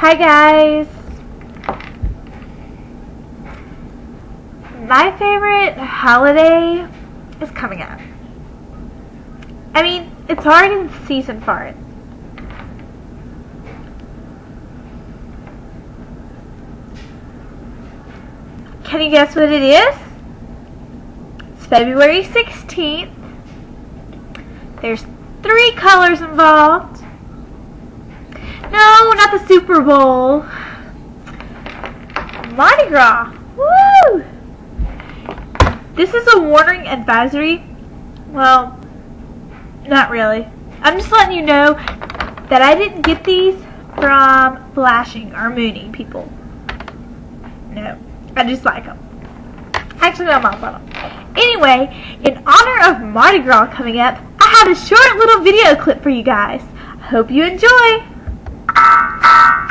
Hi guys! My favorite holiday is coming up. I mean, it's already the season for it. Can you guess what it is? It's February 16th. There's three colors involved. No, not the Super Bowl. Mardi Gras. Woo! This is a warning advisory. Well, not really. I'm just letting you know that I didn't get these from flashing or mooning people. No, I just like them. Actually, my mom bought them. Anyway, in honor of Mardi Gras coming up, I have a short little video clip for you guys. I hope you enjoy. Thank you.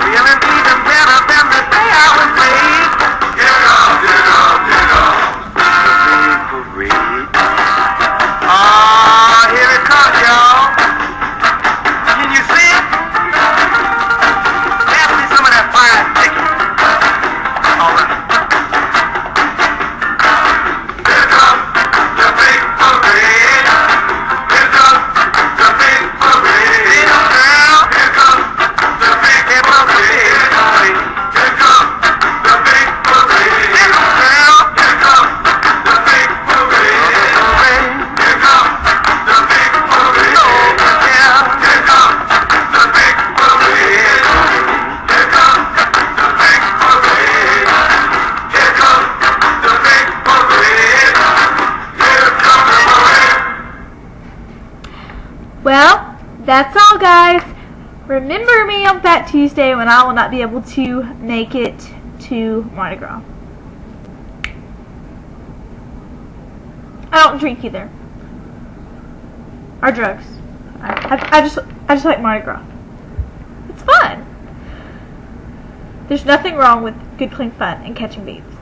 I'm Well, that's all guys. Remember me on Fat Tuesday when I will not be able to make it to Mardi Gras. I don't drink either. Or drugs. I, I, I just I just like Mardi Gras. It's fun. There's nothing wrong with good clean fun and catching beats.